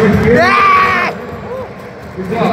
Good job.